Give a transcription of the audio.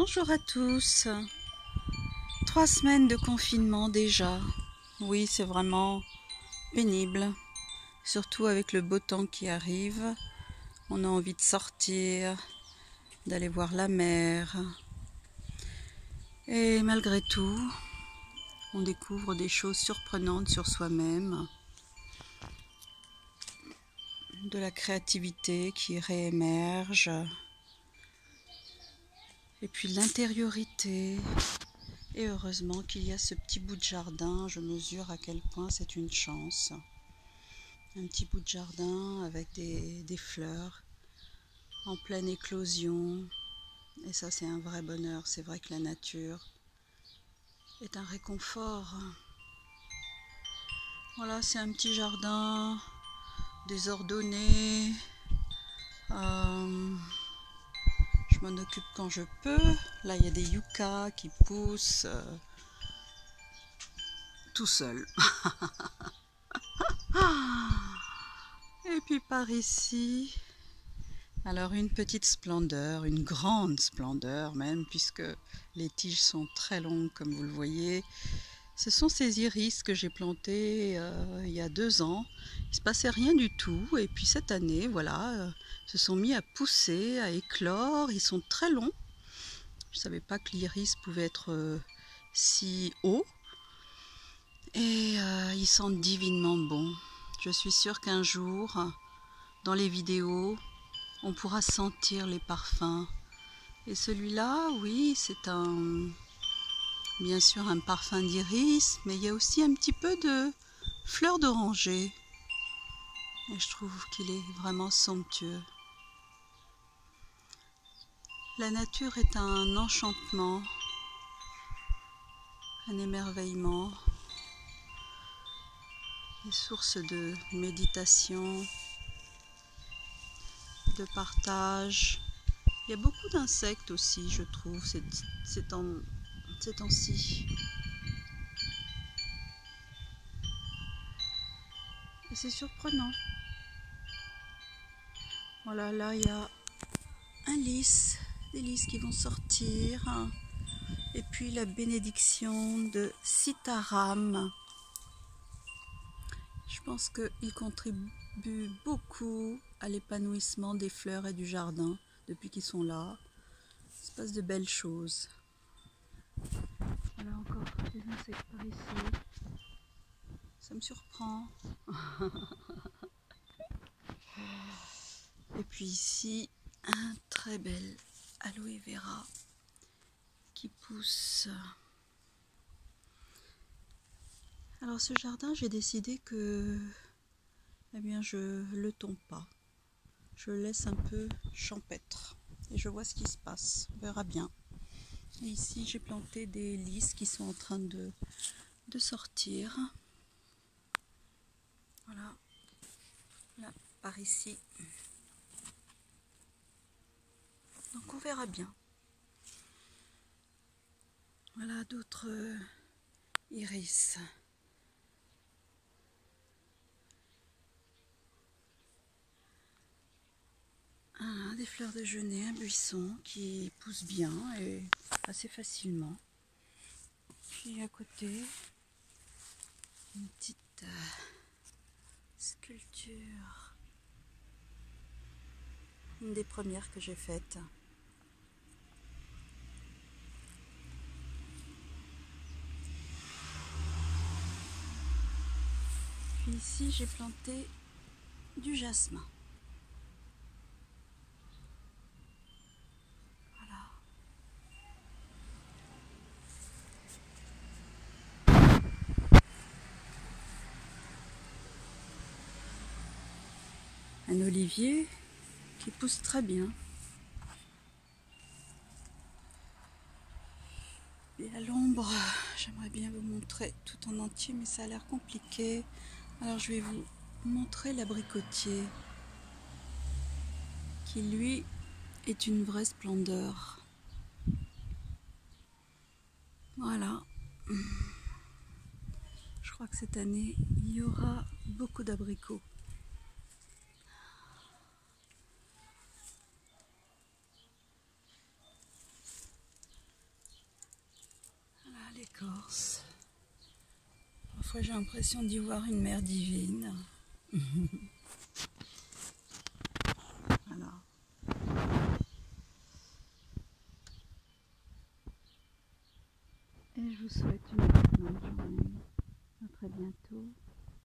Bonjour à tous. Trois semaines de confinement déjà. Oui, c'est vraiment pénible. Surtout avec le beau temps qui arrive. On a envie de sortir, d'aller voir la mer. Et malgré tout, on découvre des choses surprenantes sur soi-même. De la créativité qui réémerge et puis l'intériorité. Et heureusement qu'il y a ce petit bout de jardin, je mesure à quel point c'est une chance. Un petit bout de jardin avec des, des fleurs en pleine éclosion. Et ça c'est un vrai bonheur, c'est vrai que la nature est un réconfort. Voilà, c'est un petit jardin désordonné. Euh, je m'en occupe quand je peux. Là, il y a des yuccas qui poussent euh, tout seul. Et puis par ici, alors une petite splendeur, une grande splendeur même, puisque les tiges sont très longues comme vous le voyez. Ce sont ces iris que j'ai plantés euh, il y a deux ans. Il ne se passait rien du tout. Et puis cette année, voilà, euh, se sont mis à pousser, à éclore. Ils sont très longs. Je ne savais pas que l'iris pouvait être euh, si haut. Et ils sentent divinement bon. Je suis sûre qu'un jour, dans les vidéos, on pourra sentir les parfums. Et celui-là, oui, c'est un bien sûr un parfum d'iris, mais il y a aussi un petit peu de fleurs d'oranger. Et je trouve qu'il est vraiment somptueux. La nature est un enchantement, un émerveillement, une source de méditation, de partage. Il y a beaucoup d'insectes aussi, je trouve. Ces temps-ci. Et c'est surprenant. Voilà, là il y a un lys, des lys qui vont sortir. Et puis la bénédiction de Sitaram. Je pense qu'il contribue beaucoup à l'épanouissement des fleurs et du jardin depuis qu'ils sont là. Il se passe de belles choses. Voilà encore des insectes par ici. Ça me surprend. Et puis ici, un très bel aloe vera qui pousse. Alors ce jardin, j'ai décidé que eh bien, je le tombe pas. Je laisse un peu champêtre et je vois ce qui se passe. On verra bien. Ici, j'ai planté des lys qui sont en train de, de sortir. Voilà. Là, par ici. Donc on verra bien. Voilà d'autres euh, iris. des fleurs de genêt, un buisson qui pousse bien et assez facilement. Puis à côté, une petite euh, sculpture. Une des premières que j'ai faites. Ici, j'ai planté du jasmin. un olivier qui pousse très bien. Et à l'ombre, j'aimerais bien vous montrer tout en entier, mais ça a l'air compliqué. Alors je vais vous montrer l'abricotier, qui lui est une vraie splendeur. Voilà. Je crois que cette année, il y aura beaucoup d'abricots. écorce. J'ai l'impression d'y voir une mère divine. Et je vous souhaite une excellente journée. À très bientôt.